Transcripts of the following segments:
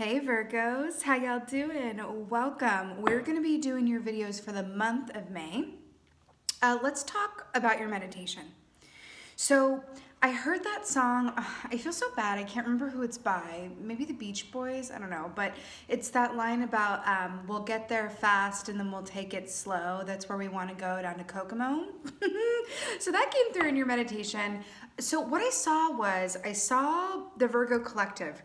Hey Virgos, how y'all doing? Welcome. We're going to be doing your videos for the month of May. Uh, let's talk about your meditation. So I heard that song. I feel so bad. I can't remember who it's by. Maybe the Beach Boys. I don't know. But it's that line about um, we'll get there fast and then we'll take it slow. That's where we want to go down to Kokomo. so that came through in your meditation. So what I saw was I saw the Virgo Collective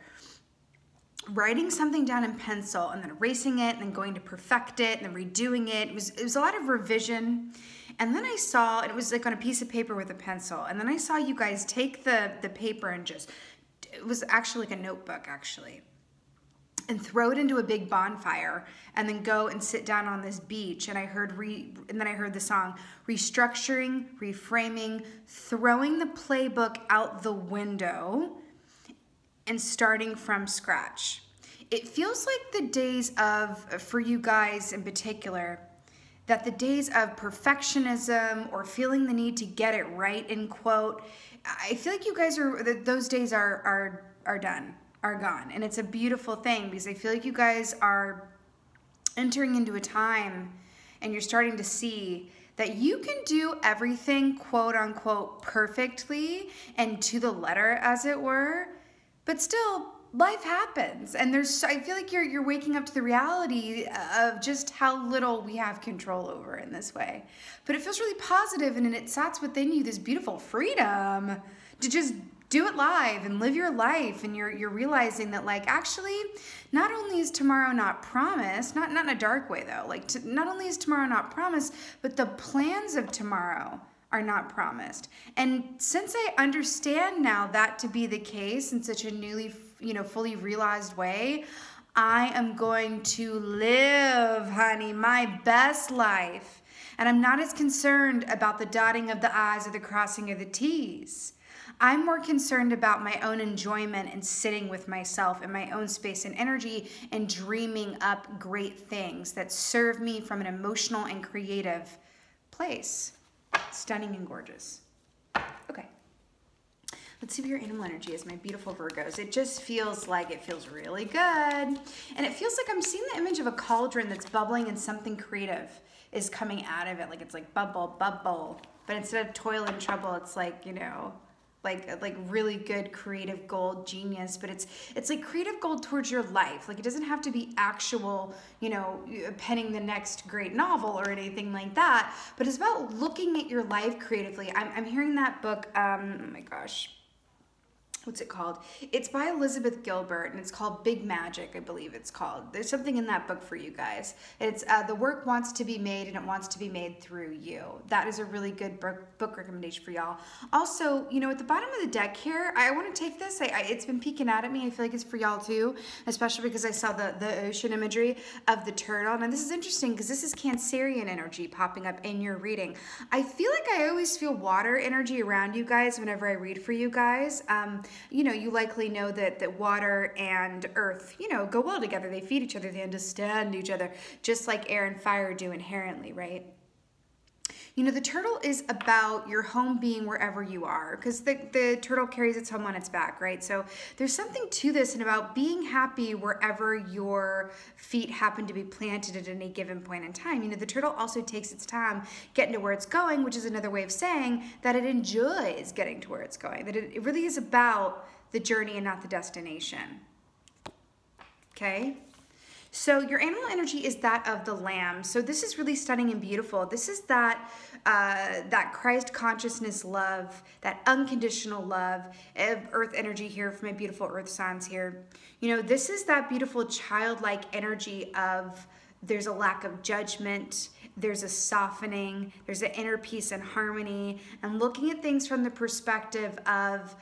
writing something down in pencil and then erasing it and then going to perfect it and then redoing it. It was, it was a lot of revision. And then I saw, and it was like on a piece of paper with a pencil. And then I saw you guys take the, the paper and just, it was actually like a notebook actually, and throw it into a big bonfire and then go and sit down on this beach. And I heard, re, and then I heard the song, restructuring, reframing, throwing the playbook out the window and starting from scratch. It feels like the days of, for you guys in particular, that the days of perfectionism or feeling the need to get it right, in quote, I feel like you guys are, those days are, are, are done, are gone. And it's a beautiful thing because I feel like you guys are entering into a time and you're starting to see that you can do everything quote unquote perfectly and to the letter as it were but still, life happens. And there's, I feel like you're, you're waking up to the reality of just how little we have control over in this way. But it feels really positive and it sets within you this beautiful freedom to just do it live and live your life and you're you're realizing that like actually not only is tomorrow not promised not not in a dark way though like to, not only is tomorrow not promised but the plans of tomorrow are not promised. And since I understand now that to be the case in such a newly, you know, fully realized way, I am going to live, honey, my best life. And I'm not as concerned about the dotting of the I's or the crossing of the T's. I'm more concerned about my own enjoyment and sitting with myself in my own space and energy and dreaming up great things that serve me from an emotional and creative place. Stunning and gorgeous. Okay. Let's see what your animal energy is, my beautiful Virgos. It just feels like it feels really good. And it feels like I'm seeing the image of a cauldron that's bubbling and something creative is coming out of it. Like it's like bubble, bubble. But instead of toil and trouble, it's like, you know, like like really good creative gold genius but it's it's like creative gold towards your life. Like it doesn't have to be actual you know penning the next great novel or anything like that but it's about looking at your life creatively. I'm, I'm hearing that book um oh my gosh what's it called? It's by Elizabeth Gilbert and it's called Big Magic, I believe it's called. There's something in that book for you guys. It's uh, The Work Wants to Be Made and It Wants to Be Made Through You. That is a really good book, book recommendation for y'all. Also, you know, at the bottom of the deck here, I want to take this. I, I, it's been peeking out at me. I feel like it's for y'all too, especially because I saw the, the ocean imagery of the turtle. And this is interesting because this is Cancerian energy popping up in your reading. I feel like I always feel water energy around you guys whenever I read for you guys. Um, you know, you likely know that, that water and earth, you know, go well together. They feed each other, they understand each other, just like air and fire do inherently, right? You know, the turtle is about your home being wherever you are because the, the turtle carries its home on its back, right? So there's something to this and about being happy wherever your feet happen to be planted at any given point in time. You know, the turtle also takes its time getting to where it's going, which is another way of saying that it enjoys getting to where it's going, that it, it really is about the journey and not the destination. Okay? So your animal energy is that of the lamb. So this is really stunning and beautiful. This is that uh, that Christ consciousness love, that unconditional love of earth energy here for my beautiful earth signs here. You know, this is that beautiful childlike energy of there's a lack of judgment, there's a softening, there's an inner peace and harmony, and looking at things from the perspective of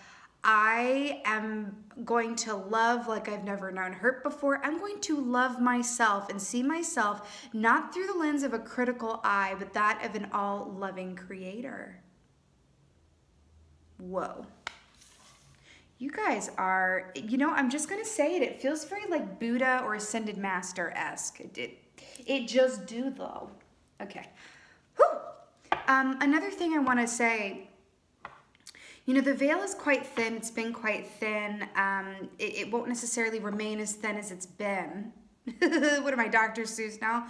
I am going to love like I've never known hurt before. I'm going to love myself and see myself not through the lens of a critical eye, but that of an all loving creator. Whoa. You guys are, you know, I'm just going to say it. It feels very like Buddha or Ascended Master esque. It, it, it just do though. Okay. Whew. Um, another thing I want to say You know, the veil is quite thin. It's been quite thin. Um, it, it won't necessarily remain as thin as it's been. what are my Dr. Seuss now?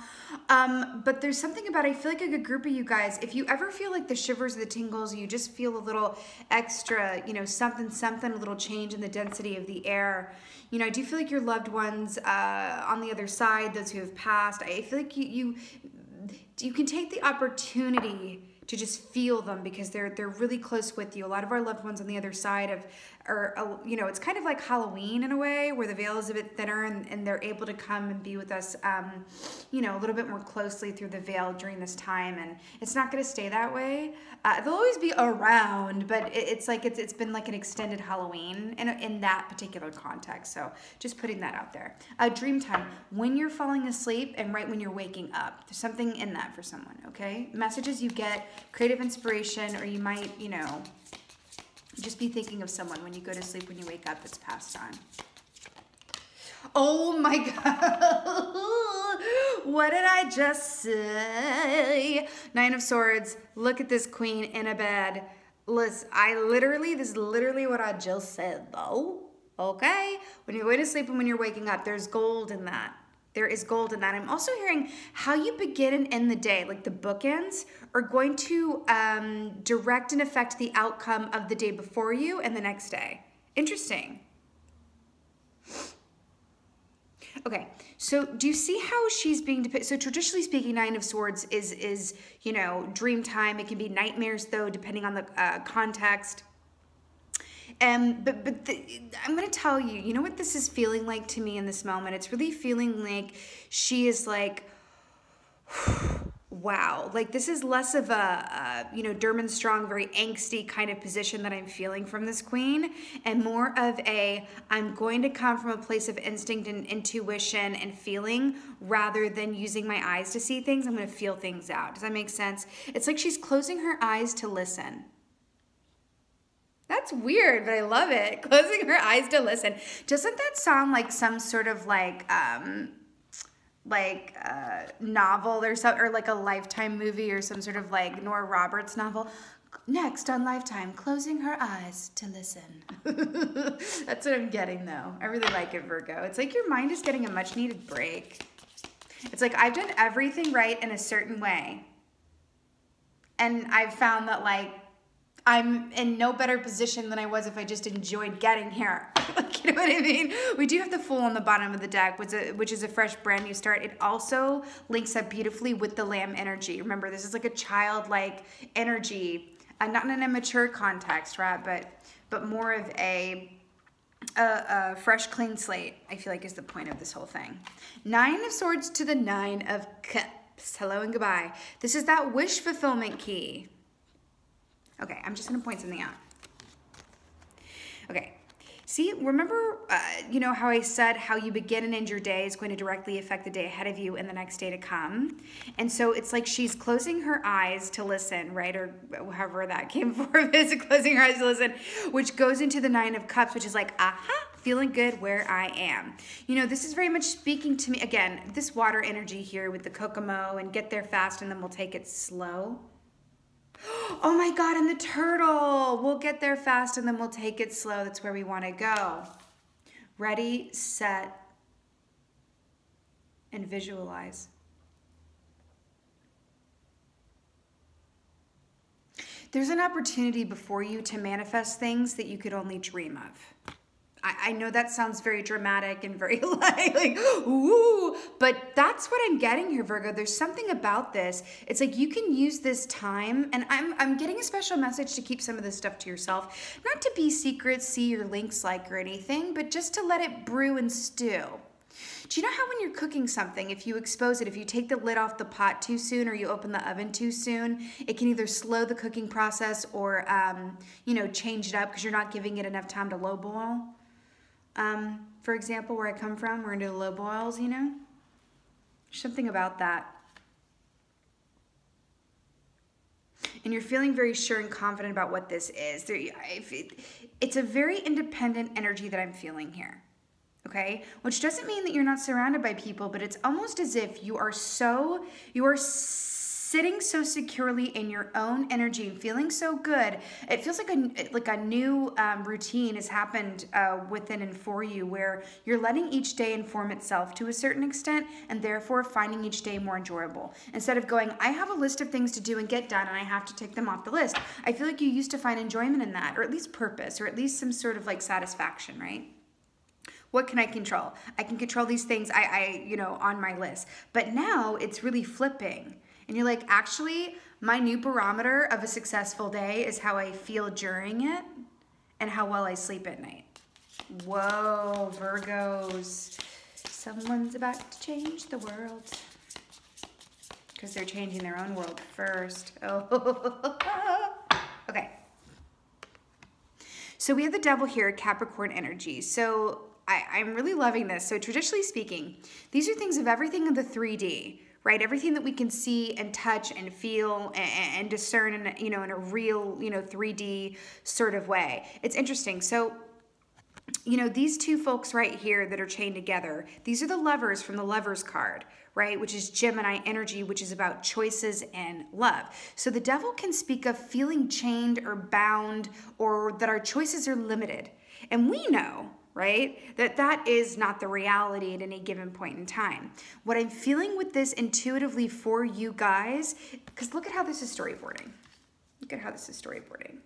Um, but there's something about, I feel like a good group of you guys, if you ever feel like the shivers, the tingles, you just feel a little extra, you know, something, something, a little change in the density of the air. You know, I do feel like your loved ones uh, on the other side, those who have passed, I feel like you, you, you can take the opportunity to just feel them because they're they're really close with you. A lot of our loved ones on the other side of or you know, it's kind of like Halloween in a way where the veil is a bit thinner and, and they're able to come and be with us, um, you know, a little bit more closely through the veil during this time. And it's not going to stay that way. Uh, they'll always be around, but it, it's like it's, it's been like an extended Halloween in, in that particular context. So just putting that out there. Uh, dream time, when you're falling asleep and right when you're waking up. There's something in that for someone, okay? Messages you get, creative inspiration, or you might, you know, just be thinking of someone when you go to sleep, when you wake up, it's past on. Oh my God. what did I just say? Nine of Swords. Look at this queen in a bed. Listen, I literally, this is literally what I just said though. Okay? When you're going to sleep and when you're waking up, there's gold in that. There is gold in that. I'm also hearing how you begin and end the day, like the bookends, are going to um, direct and affect the outcome of the day before you and the next day. Interesting. Okay, so do you see how she's being depicted? So traditionally speaking, Nine of Swords is, is you know, dream time. It can be nightmares, though, depending on the uh, context. Um, but but the, I'm gonna tell you, you know what this is feeling like to me in this moment? It's really feeling like she is like, wow, like this is less of a, you know, Sturm und Drang, very angsty kind of position that I'm feeling from this queen, and more of a, I'm going to come from a place of instinct and intuition and feeling rather than using my eyes to see things. I'm gonna feel things out. Does that make sense? It's like she's closing her eyes to listen. Weird, but I love it. Closing her eyes to listen. Doesn't that sound like some sort of like um like uh novel or something or like a lifetime movie or some sort of like Nora Roberts novel? Next on Lifetime, closing her eyes to listen. That's what I'm getting though. I really like it, Virgo. It's like your mind is getting a much needed break. It's like I've done everything right in a certain way. And I've found that like I'm in no better position than I was if I just enjoyed getting here. you know what I mean? We do have the Fool on the bottom of the deck, which is, a, which is a fresh, brand new start. It also links up beautifully with the Lamb energy. Remember, this is like a childlike energy, uh, not in an immature context, right? But but more of a a, a, fresh, clean slate, I feel like is the point of this whole thing. Nine of Swords to the Nine of Cups. Hello and goodbye. This is that wish fulfillment key. Okay, I'm just gonna point something out. Okay, see, remember, uh, you know, how I said how you begin and end your day is going to directly affect the day ahead of you and the next day to come? And so it's like she's closing her eyes to listen, right? Or however that came forth is closing her eyes to listen, which goes into the Nine of Cups, which is like, aha, feeling good where I am. You know, this is very much speaking to me, again, this water energy here with the Kokomo and get there fast and then we'll take it slow Oh my God, and the turtle. We'll get there fast and then we'll take it slow. That's where we want to go. Ready, set, and visualize. There's an opportunity before you to manifest things that you could only dream of. I, I know that sounds very dramatic and very like, like, ooh, but that's what I'm getting here, Virgo. There's something about this. It's like you can use this time, and I'm, I'm getting a special message to keep some of this stuff to yourself. Not to be secret, see your links like or anything, but just to let it brew and stew. Do you know how when you're cooking something, if you expose it, if you take the lid off the pot too soon or you open the oven too soon, it can either slow the cooking process or, um, you know, change it up because you're not giving it enough time to low boil? Um, for example, where I come from, we're into the low boils, you know? Something about that. And you're feeling very sure and confident about what this is. It's a very independent energy that I'm feeling here. Okay? Which doesn't mean that you're not surrounded by people, but it's almost as if you are so, you are sitting so securely in your own energy and feeling so good. It feels like a like a new um, routine has happened uh, within and for you, where you're letting each day inform itself to a certain extent, and therefore finding each day more enjoyable. Instead of going, I have a list of things to do and get done, and I have to take them off the list. I feel like you used to find enjoyment in that, or at least purpose, or at least some sort of like satisfaction, right? What can I control? I can control these things I, I, you know, on my list. But now it's really flipping. And you're like, actually, my new barometer of a successful day is how I feel during it and how well I sleep at night. Whoa, Virgos. Someone's about to change the world. Because they're changing their own world first. Oh, okay. So we have the devil here, Capricorn energy. So I, I'm really loving this. So traditionally speaking, these are things of everything in the 3D, right? Everything that we can see and touch and feel and, and discern in, you know, in a real, you know, 3D sort of way. It's interesting. So you know, these two folks right here that are chained together, these are the lovers from the lovers card, right? Which is Gemini energy, which is about choices and love. So the devil can speak of feeling chained or bound or that our choices are limited. And we know right? That that is not the reality at any given point in time. What I'm feeling with this intuitively for you guys, because look at how this is storyboarding. Look at how this is storyboarding.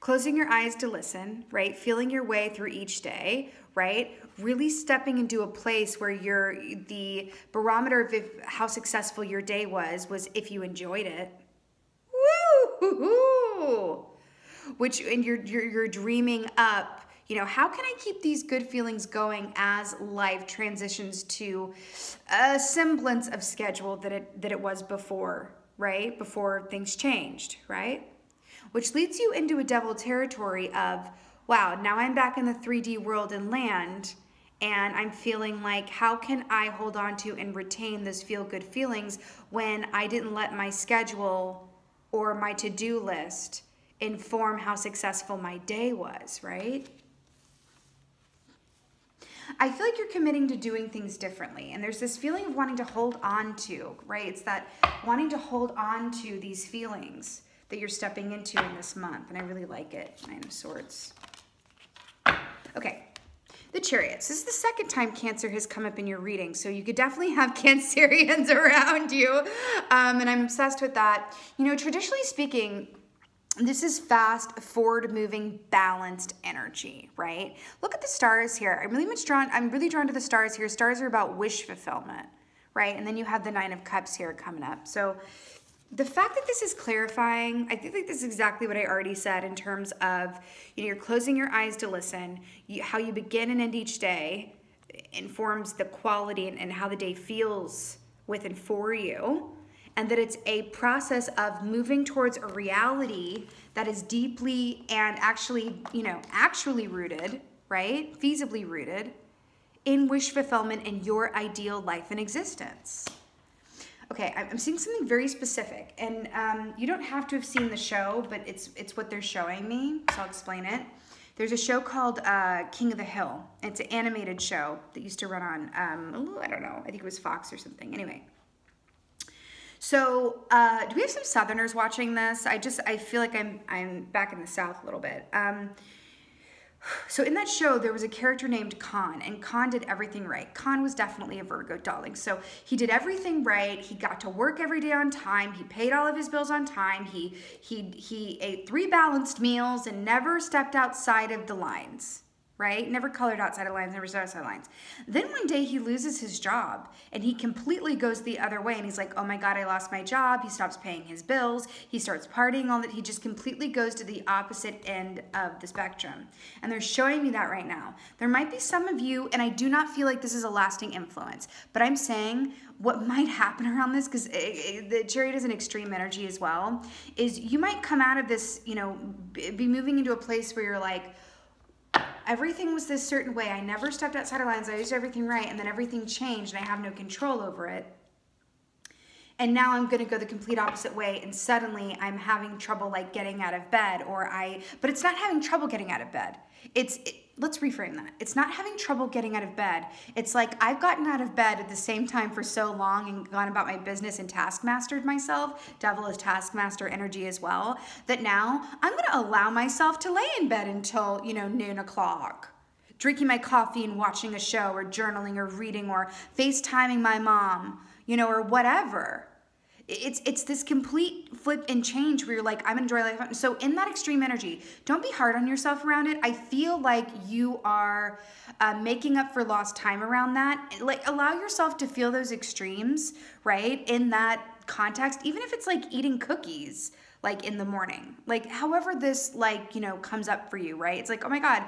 Closing your eyes to listen, right? Feeling your way through each day, right? Really stepping into a place where your the barometer of if, how successful your day was was if you enjoyed it. Woo! Which and you're, you're you're dreaming up you know how can i keep these good feelings going as life transitions to a semblance of schedule that it that it was before right? Before things changed right? Which leads you into a devil territory of wow now i'm back in the 3d world and land and i'm feeling like how can i hold on to and retain those feel good feelings when i didn't let my schedule or my to-do list inform how successful my day was, right? I feel like you're committing to doing things differently. And there's this feeling of wanting to hold on to, right? It's that wanting to hold on to these feelings that you're stepping into in this month. And I really like it. Nine of Swords. Okay. The chariots. This is the second time Cancer has come up in your reading, so you could definitely have Cancerians around you. Um, and I'm obsessed with that. You know, traditionally speaking, this is fast, forward moving, balanced energy, right? Look at the stars here. I'm really much drawn, I'm really drawn to the stars here. Stars are about wish fulfillment, right? And then you have the nine of cups here coming up. So the fact that this is clarifying, I think that this is exactly what I already said in terms of, you know, you're closing your eyes to listen, you, how you begin and end each day informs the quality and, and how the day feels with and for you and that it's a process of moving towards a reality that is deeply and actually, you know, actually rooted, right? Feasibly rooted in wish fulfillment and your ideal life and existence. Okay, I'm seeing something very specific, and um, you don't have to have seen the show, but it's it's what they're showing me, so I'll explain it. There's a show called uh, King of the Hill. It's an animated show that used to run on, um, I don't know, I think it was Fox or something. Anyway, so, uh, do we have some Southerners watching this? I just I feel like I'm I'm back in the South a little bit. Um, so in that show, there was a character named Kahn, and Kahn did everything right. Kahn was definitely a Virgo darling. So he did everything right. He got to work every day on time. He paid all of his bills on time. He he he ate three balanced meals and never stepped outside of the lines right? Never colored outside of lines, never stepped outside lines. Then one day he loses his job and he completely goes the other way and he's like, oh my God, I lost my job. He stops paying his bills. He starts partying, all that. He just completely goes to the opposite end of the spectrum. And they're showing me that right now. There might be some of you, and I do not feel like this is a lasting influence, but I'm saying what might happen around this, because the chariot is an extreme energy as well, is you might come out of this, you know, be moving into a place where you're like, everything was this certain way. I never stepped outside of lines. I used everything right, and then everything changed, and I have no control over it. And now I'm gonna go the complete opposite way and suddenly I'm having trouble like getting out of bed or I, but it's not having trouble getting out of bed. It's, it, let's reframe that. It's not having trouble getting out of bed. It's like I've gotten out of bed at the same time for so long and gone about my business and taskmastered myself. Devil is taskmaster energy as well. That now I'm gonna allow myself to lay in bed until, you know, noon o'clock drinking my coffee and watching a show or journaling or reading or FaceTiming my mom, you know, or whatever it's it's this complete flip and change where you're like i'm enjoying life. So in that extreme energy don't be hard on yourself around it. I feel like you are uh, making up for lost time around that. Like allow yourself to feel those extremes right in that context even if it's like eating cookies like in the morning. Like however this like you know comes up for you right? It's like oh my god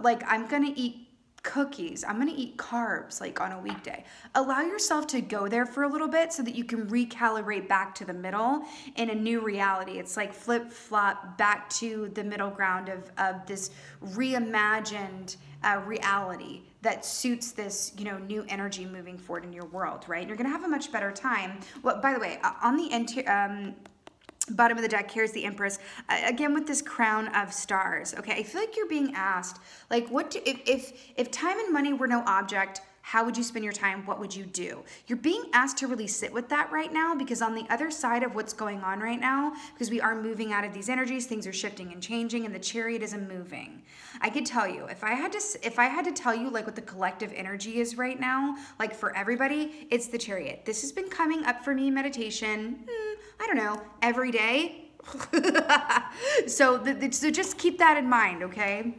like i'm gonna eat cookies. I'm gonna eat carbs like on a weekday. Allow yourself to go there for a little bit so that you can recalibrate back to the middle in a new reality. It's like flip flop back to the middle ground of, of this reimagined uh, reality that suits this you know new energy moving forward in your world right you're gonna have a much better time well by the way uh, on the interior um, bottom of the deck here's the empress. Uh, again with this crown of stars okay? I feel like you're being asked like what do if if if time and money were no object how would you spend your time? What would you do? You're being asked to really sit with that right now because on the other side of what's going on right now, because we are moving out of these energies, things are shifting and changing and the chariot isn't moving. I could tell you, if I had to if I had to tell you like what the collective energy is right now, like for everybody, it's the chariot. This has been coming up for me meditation, hmm, I don't know, every day. so, the, so just keep that in mind, okay?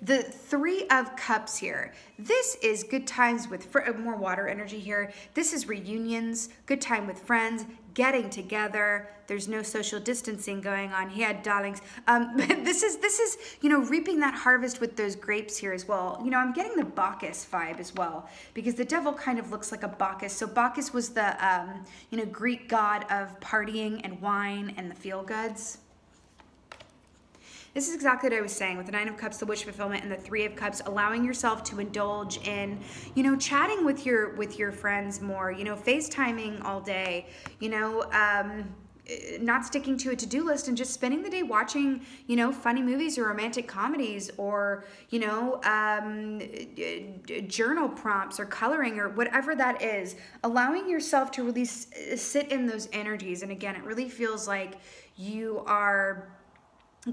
The Three of Cups here. This is good times with uh, more water energy here. This is reunions, good time with friends, getting together. There's no social distancing going on here, darlings. Um, this is this is you know reaping that harvest with those grapes here as well. You know I'm getting the Bacchus vibe as well because the devil kind of looks like a Bacchus. So Bacchus was the um, you know Greek god of partying and wine and the feel goods. This is exactly what I was saying with the Nine of Cups, the wish fulfillment, and the Three of Cups, allowing yourself to indulge in, you know, chatting with your with your friends more, you know, FaceTiming all day, you know, um, not sticking to a to-do list and just spending the day watching you know funny movies or romantic comedies or you know um, journal prompts or coloring or whatever that is. Allowing yourself to really sit in those energies. And again it really feels like you are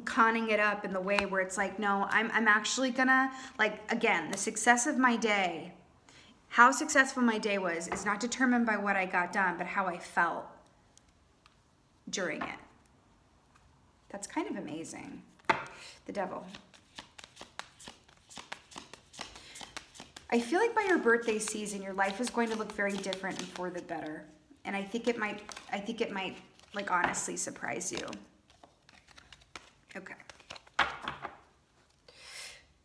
conning it up in the way where it's like, no, I'm, I'm actually gonna, like, again, the success of my day, how successful my day was is not determined by what I got done, but how I felt during it. That's kind of amazing. The devil. I feel like by your birthday season, your life is going to look very different and for the better. And I think it might, I think it might, like, honestly surprise you. Okay.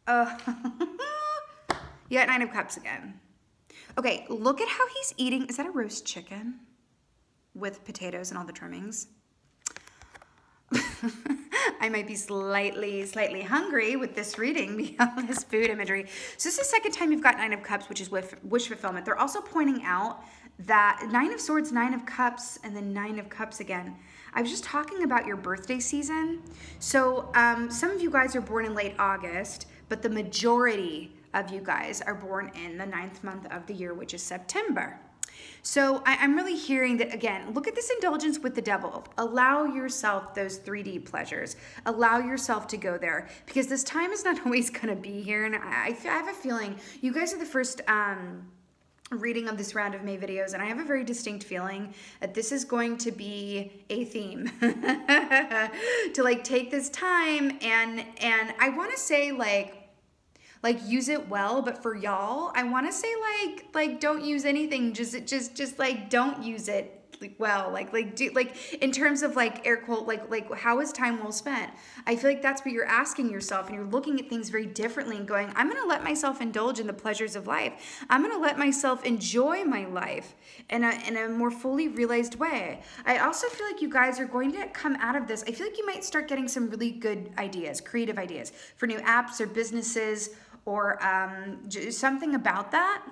Uh, yeah, Nine of Cups again. Okay, look at how he's eating. Is that a roast chicken with potatoes and all the trimmings? I might be slightly, slightly hungry with this reading beyond this food imagery. So this is the second time you've got Nine of Cups, which is wish fulfillment. They're also pointing out that Nine of Swords, Nine of Cups, and then Nine of Cups again. I was just talking about your birthday season. So um, some of you guys are born in late August, but the majority of you guys are born in the ninth month of the year, which is September. So I, am really hearing that again, look at this indulgence with the devil. Allow yourself those 3D pleasures. Allow yourself to go there because this time is not always going to be here. And I, I have a feeling you guys are the first. Um, reading of this round of May videos and I have a very distinct feeling that this is going to be a theme. To like take this time and and I want to say like like use it well but for y'all I want to say like like don't use anything. Just just just like don't use it like well like like do like in terms of like air quote like like how is time well spent? I feel like that's what you're asking yourself and you're looking at things very differently and going i'm going to let myself indulge in the pleasures of life. I'm going to let myself enjoy my life in a in a more fully realized way. I also feel like you guys are going to come out of this i feel like you might start getting some really good ideas creative ideas for new apps or businesses or um, something about that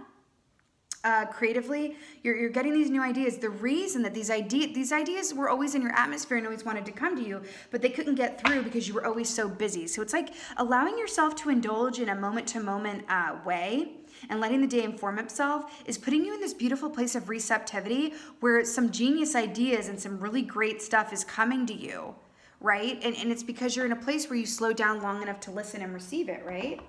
uh, creatively, you're, you're getting these new ideas. The reason that these ideas these ideas were always in your atmosphere and always wanted to come to you, but they couldn't get through because you were always so busy. So it's like allowing yourself to indulge in a moment to moment uh, way and letting the day inform itself is putting you in this beautiful place of receptivity where some genius ideas and some really great stuff is coming to you, right? And, and it's because you're in a place where you slow down long enough to listen and receive it, right?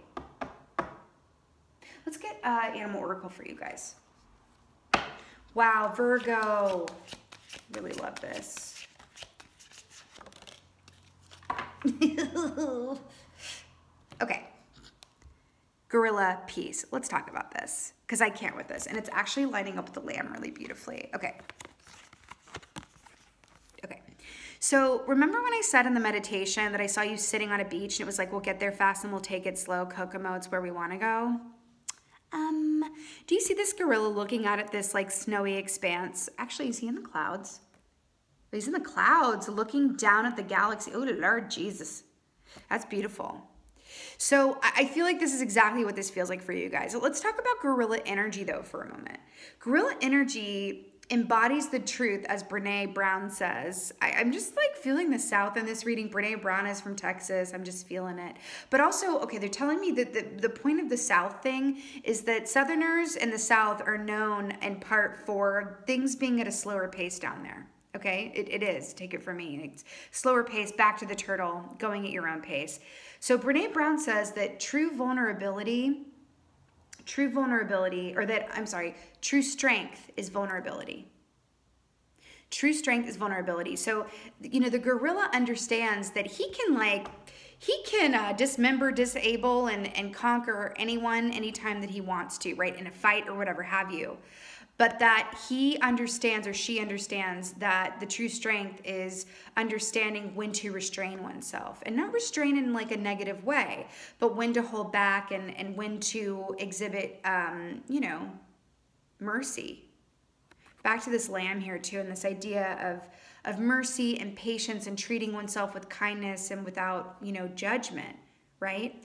Let's get uh, Animal Oracle for you guys. Wow, Virgo. Really love this. okay. Gorilla peace. Let's talk about this because I can't with this. And it's actually lining up with the lamb really beautifully. Okay. Okay. So remember when I said in the meditation that I saw you sitting on a beach and it was like, we'll get there fast and we'll take it slow. Kokomo, it's where we want to go. Um, do you see this gorilla looking out at this like snowy expanse? Actually, is he in the clouds? He's in the clouds looking down at the galaxy. Oh, Lord Jesus. That's beautiful. So I feel like this is exactly what this feels like for you guys. let's talk about gorilla energy though for a moment. Gorilla energy embodies the truth, as Brene Brown says. I, am just like feeling the South in this reading. Brene Brown is from Texas. I'm just feeling it. But also, okay, they're telling me that the, the point of the South thing is that Southerners in the South are known in part for things being at a slower pace down there. Okay, it, it is. Take it from me. It's slower pace, back to the turtle, going at your own pace. So Brene Brown says that true vulnerability True vulnerability, or that, I'm sorry, true strength is vulnerability. True strength is vulnerability. So, you know, the gorilla understands that he can, like, he can uh, dismember, disable, and, and conquer anyone anytime that he wants to, right? In a fight or whatever have you but that he understands or she understands that the true strength is understanding when to restrain oneself and not restrain in like a negative way but when to hold back and, and when to exhibit um, you know mercy. Back to this lamb here too and this idea of of mercy and patience and treating oneself with kindness and without you know judgment right?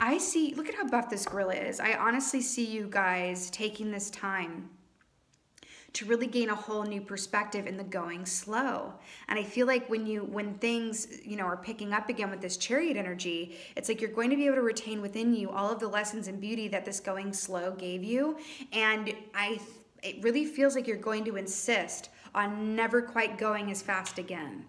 I see look at how buff this gorilla is. I honestly see you guys taking this time to really gain a whole new perspective in the going slow. And I feel like when you when things, you know, are picking up again with this chariot energy, it's like you're going to be able to retain within you all of the lessons and beauty that this going slow gave you. And I it really feels like you're going to insist on never quite going as fast again.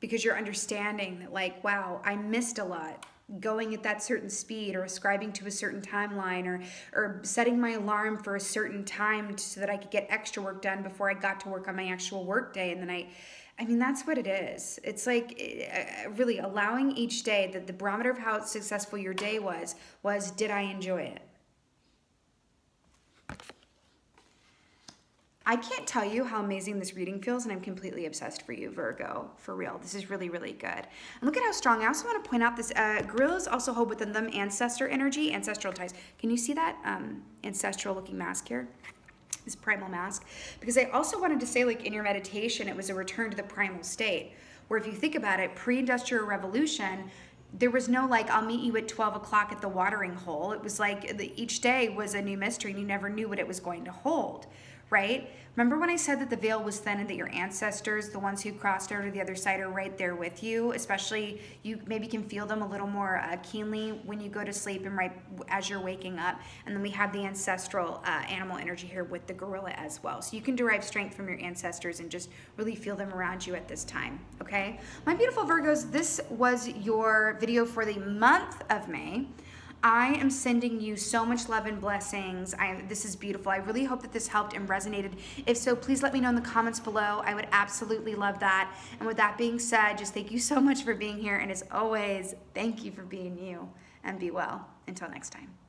Because you're understanding that like, wow, I missed a lot going at that certain speed or ascribing to a certain timeline or or setting my alarm for a certain time so that I could get extra work done before I got to work on my actual work day and then I I mean that's what it is. It's like uh, really allowing each day that the barometer of how successful your day was was did I enjoy it? I can't tell you how amazing this reading feels, and I'm completely obsessed for you, Virgo. For real. This is really, really good. And look at how strong. I also want to point out this uh, gorillas also hold within them ancestor energy, ancestral ties. Can you see that um, ancestral looking mask here? This primal mask. Because I also wanted to say, like, in your meditation, it was a return to the primal state. Where if you think about it, pre industrial revolution, there was no like i'll meet you at 12 o'clock at the watering hole it was like the, each day was a new mystery and you never knew what it was going to hold right? Remember when I said that the veil was thin and that your ancestors, the ones who crossed over to the other side, are right there with you? Especially, you maybe can feel them a little more uh, keenly when you go to sleep and right as you're waking up. And then we have the ancestral uh, animal energy here with the gorilla as well. So you can derive strength from your ancestors and just really feel them around you at this time, okay? My beautiful Virgos, this was your video for the month of May. I am sending you so much love and blessings. I, this is beautiful. I really hope that this helped and resonated. If so, please let me know in the comments below. I would absolutely love that. And with that being said, just thank you so much for being here. And as always, thank you for being you. And be well. Until next time.